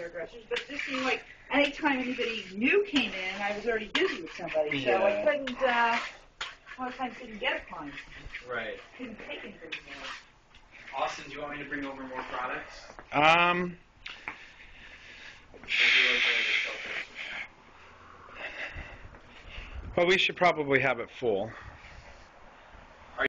But seemed like anytime anybody new came in, I was already busy with somebody, so I couldn't. Uh, a lot of times didn't get a client, Right. couldn't take anything. more. Austin, do you want me to bring over more products? Um, Or well, we should probably have it full.